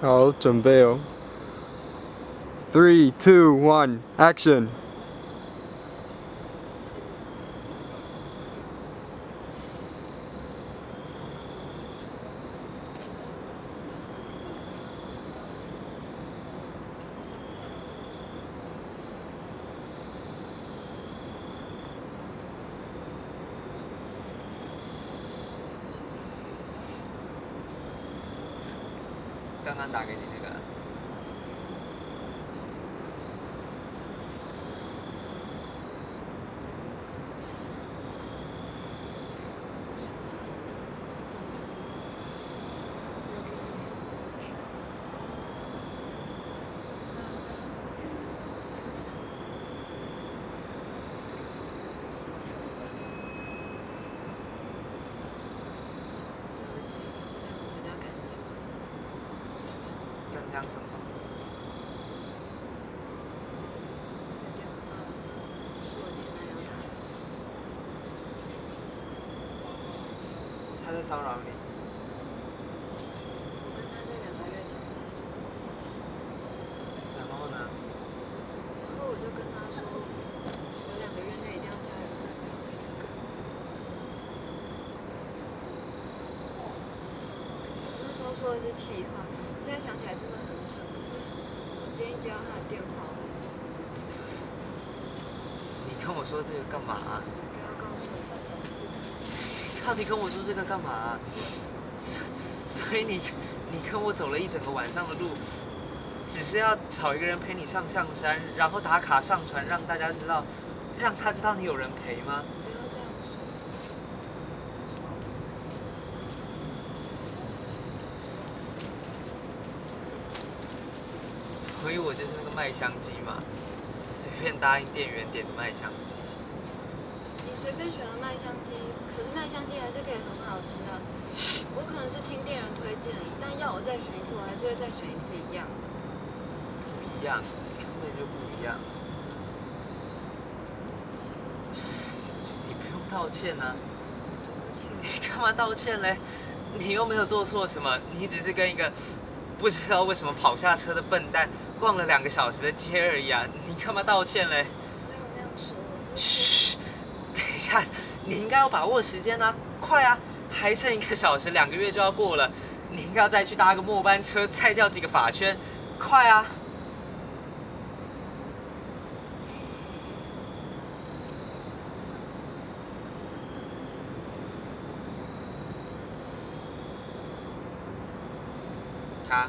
好，准备哦。Three, two, one, action！ 刚刚打给你那个，对不起，这样我比较敢讲。刚讲什么？他在骚扰你？我跟他在两个月前分手，然后呢？然后我就跟他说，我两个月内一定要交一个男朋友给他看。那时候说的是气话，现在想起来真的很我今天接到他的电话，你跟我说这个干嘛、你到底跟我说这个干嘛、所所以你你跟我走了一整个晚上的路，只是要找一个人陪你上象山，然后打卡上传，让大家知道，让他知道你有人陪吗？不要这样说。所以我就是那个麦香鸡嘛，随便答应店员点的麦香鸡。你随便选了麦香鸡，可是麦香鸡还是可以很好吃啊。我可能是听店员推荐，但要我再选一次，我还是会再选一次一样的。不一样，根本就不一样。你不用道歉啊，对不起，你干嘛道歉嘞？你又没有做错什么，你只是跟一个不知道为什么跑下车的笨蛋逛了两个小时的街而已啊！你干嘛道歉嘞？没有那样说，嘘，等一下，你应该要把握时间啊，快啊，还剩一个小时，两个月就要过了，你应该要再去搭个末班车，再掉几个法圈，快啊！他。